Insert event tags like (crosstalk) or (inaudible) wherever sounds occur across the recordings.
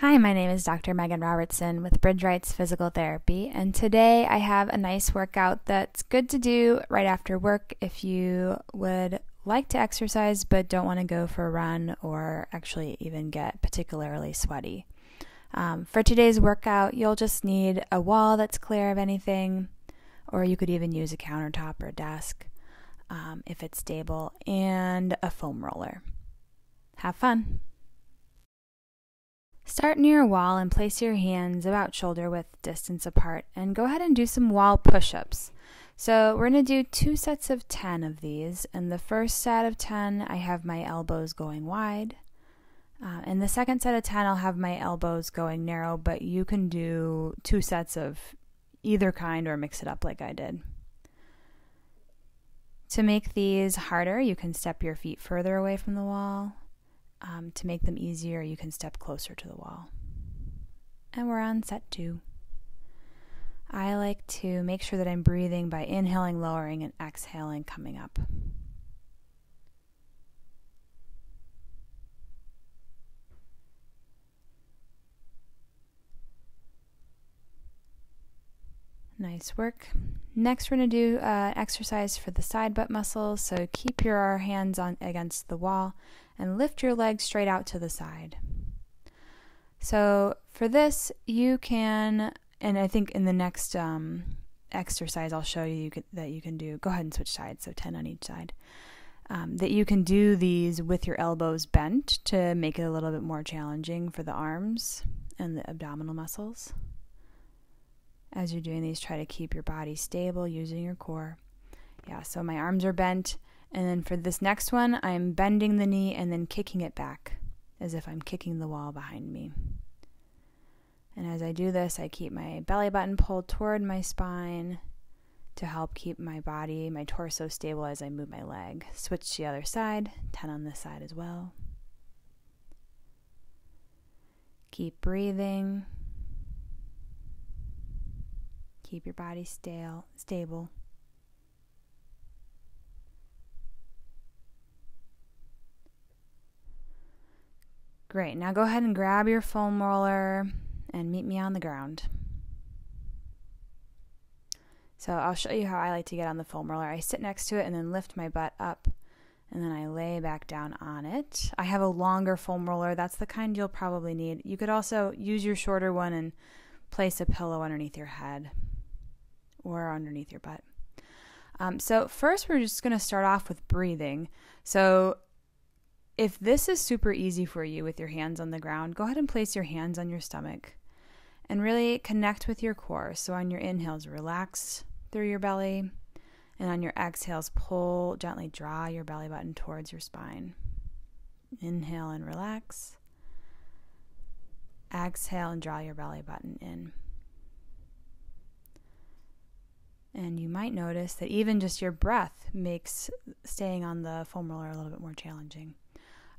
Hi, my name is Dr. Megan Robertson with Bridgewrights Physical Therapy, and today I have a nice workout that's good to do right after work if you would like to exercise but don't want to go for a run or actually even get particularly sweaty. Um, for today's workout, you'll just need a wall that's clear of anything, or you could even use a countertop or a desk um, if it's stable, and a foam roller. Have fun! Start near a wall and place your hands about shoulder width distance apart and go ahead and do some wall push ups. So, we're going to do two sets of 10 of these. And the first set of 10, I have my elbows going wide. Uh, in the second set of 10, I'll have my elbows going narrow, but you can do two sets of either kind or mix it up like I did. To make these harder, you can step your feet further away from the wall um, to make them easier, you can step closer to the wall. And we're on set two. I like to make sure that I'm breathing by inhaling, lowering, and exhaling, coming up. Nice work. Next, we're going to do uh, exercise for the side butt muscles. So keep your hands on against the wall and lift your legs straight out to the side. So for this, you can, and I think in the next um, exercise I'll show you, you can, that you can do. Go ahead and switch sides, so 10 on each side. Um, that you can do these with your elbows bent to make it a little bit more challenging for the arms and the abdominal muscles. As you're doing these, try to keep your body stable using your core. Yeah, so my arms are bent. And then for this next one, I'm bending the knee and then kicking it back as if I'm kicking the wall behind me. And as I do this, I keep my belly button pulled toward my spine to help keep my body, my torso stable as I move my leg. Switch to the other side, 10 on this side as well. Keep breathing. Keep your body stale, stable. Great. Now go ahead and grab your foam roller and meet me on the ground. So I'll show you how I like to get on the foam roller. I sit next to it and then lift my butt up and then I lay back down on it. I have a longer foam roller. That's the kind you'll probably need. You could also use your shorter one and place a pillow underneath your head or underneath your butt. Um, so, first, we're just going to start off with breathing. So, if this is super easy for you with your hands on the ground, go ahead and place your hands on your stomach and really connect with your core. So on your inhales, relax through your belly, and on your exhales, pull, gently draw your belly button towards your spine. Inhale and relax. Exhale and draw your belly button in. And you might notice that even just your breath makes staying on the foam roller a little bit more challenging.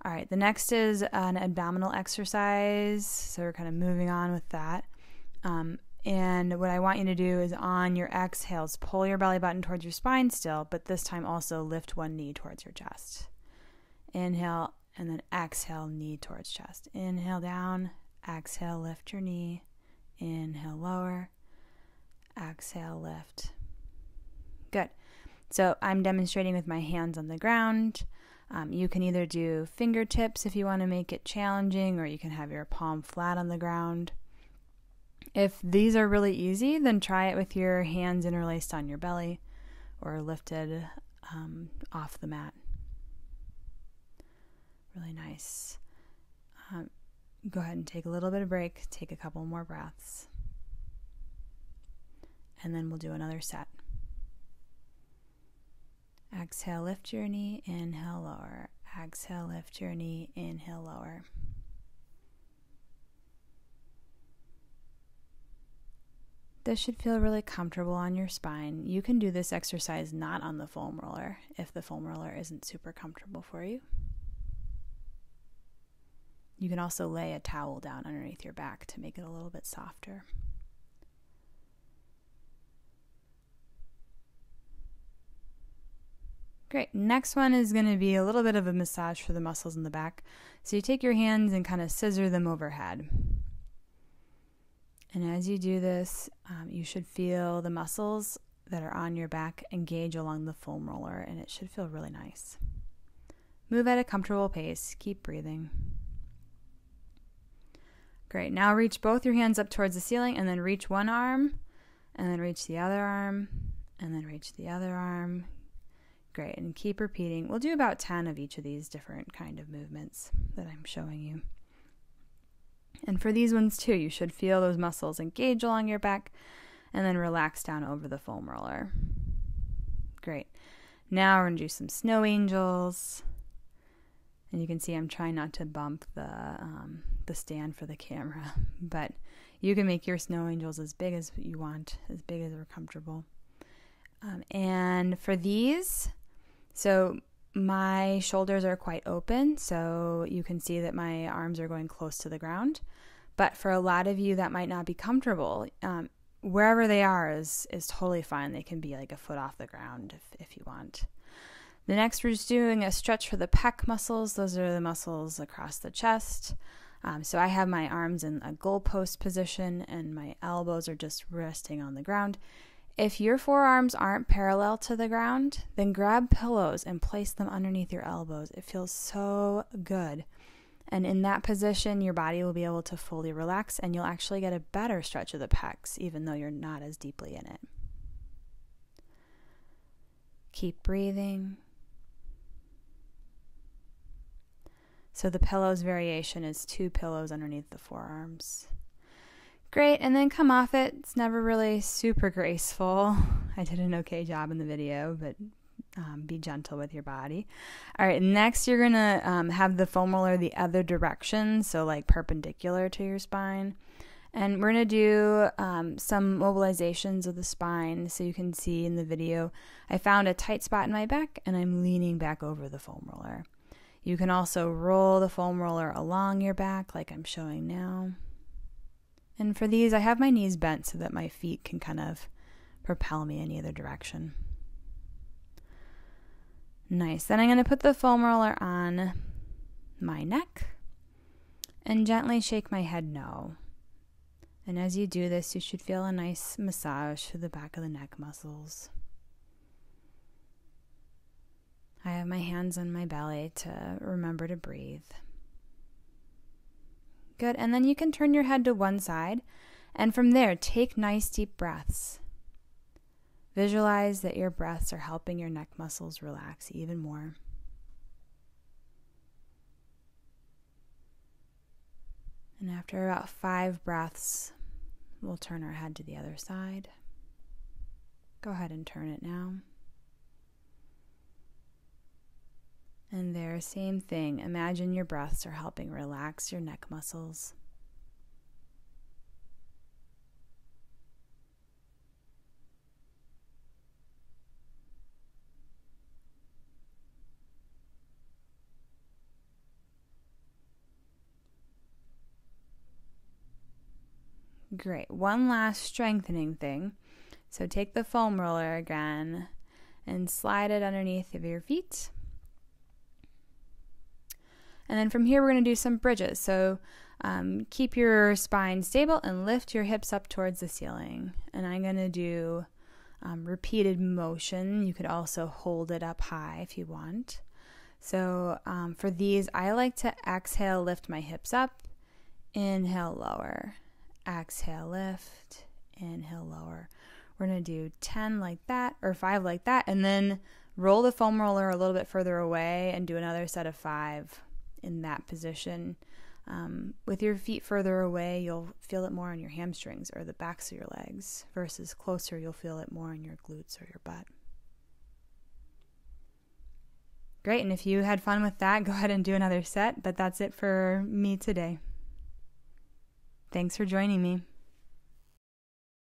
All right, the next is an abdominal exercise. So we're kind of moving on with that. Um, and what I want you to do is on your exhales, pull your belly button towards your spine still, but this time also lift one knee towards your chest. Inhale and then exhale, knee towards chest. Inhale down, exhale, lift your knee. Inhale, lower. Exhale, lift. Good. So I'm demonstrating with my hands on the ground. Um, you can either do fingertips if you want to make it challenging, or you can have your palm flat on the ground. If these are really easy, then try it with your hands interlaced on your belly or lifted um, off the mat. Really nice. Um, go ahead and take a little bit of break, take a couple more breaths, and then we'll do another set. Exhale, lift your knee, inhale, lower. Exhale, lift your knee, inhale, lower. This should feel really comfortable on your spine. You can do this exercise not on the foam roller if the foam roller isn't super comfortable for you. You can also lay a towel down underneath your back to make it a little bit softer. Great. Next one is going to be a little bit of a massage for the muscles in the back. So you take your hands and kind of scissor them overhead. And as you do this, um, you should feel the muscles that are on your back engage along the foam roller, and it should feel really nice. Move at a comfortable pace. Keep breathing. Great. Now reach both your hands up towards the ceiling and then reach one arm and then reach the other arm and then reach the other arm. Great. And keep repeating. We'll do about 10 of each of these different kind of movements that I'm showing you. And for these ones too, you should feel those muscles engage along your back and then relax down over the foam roller. Great. Now we're going to do some snow angels. And you can see I'm trying not to bump the um, the stand for the camera, (laughs) but you can make your snow angels as big as you want, as big as are comfortable. Um, and for these, so my shoulders are quite open, so you can see that my arms are going close to the ground. But for a lot of you, that might not be comfortable. Um, wherever they are is is totally fine. They can be like a foot off the ground if if you want. The next, we're just doing a stretch for the pec muscles. Those are the muscles across the chest. Um, so I have my arms in a goalpost position and my elbows are just resting on the ground. If your forearms aren't parallel to the ground, then grab pillows and place them underneath your elbows. It feels so good. And in that position, your body will be able to fully relax and you'll actually get a better stretch of the pecs, even though you're not as deeply in it. Keep breathing. So the pillows variation is two pillows underneath the forearms. Great, and then come off it. It's never really super graceful. (laughs) I did an okay job in the video, but um, be gentle with your body. All right, next you're gonna um, have the foam roller the other direction, so like perpendicular to your spine. And we're gonna do um, some mobilizations of the spine so you can see in the video. I found a tight spot in my back and I'm leaning back over the foam roller. You can also roll the foam roller along your back, like I'm showing now. And for these, I have my knees bent so that my feet can kind of propel me in either direction. Nice. Then I'm going to put the foam roller on my neck and gently shake my head no. And as you do this, you should feel a nice massage through the back of the neck muscles. I have my hands on my belly to remember to breathe. Good. And then you can turn your head to one side. And from there, take nice deep breaths. Visualize that your breaths are helping your neck muscles relax even more. And after about five breaths, we'll turn our head to the other side. Go ahead and turn it now. And there, same thing. Imagine your breaths are helping relax your neck muscles. Great. One last strengthening thing. So take the foam roller again and slide it underneath of your feet. And then from here, we're going to do some bridges. So um, keep your spine stable and lift your hips up towards the ceiling. And I'm going to do um, repeated motion. You could also hold it up high if you want. So um, for these, I like to exhale, lift my hips up, inhale, lower, exhale, lift, inhale, lower. We're going to do 10 like that or 5 like that, and then roll the foam roller a little bit further away and do another set of 5 in that position. Um, with your feet further away, you'll feel it more on your hamstrings or the backs of your legs, versus closer, you'll feel it more in your glutes or your butt. Great, and if you had fun with that, (laughs) go ahead and do another set, but that's it for me today. Thanks for joining me.